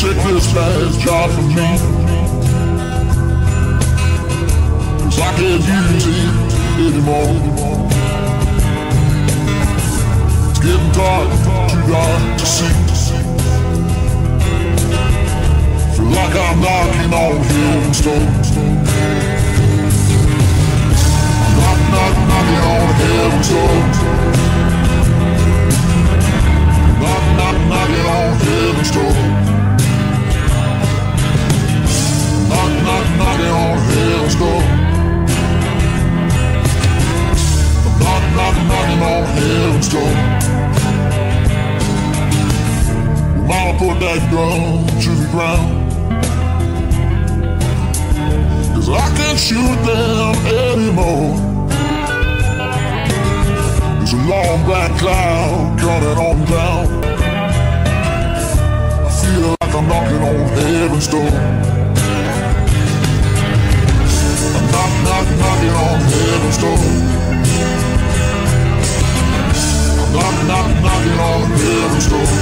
job for me. Cause I can't use it anymore. It's getting dark, too dark to see. Feel like I'm knocking on heaven's door. back down to the ground. Cause I can't shoot them anymore. There's a long black cloud coming on down. I feel like I'm knocking on heaven's door. I'm knock, knock, knocking on heaven's door. Knock, knock, knocking on heaven's door.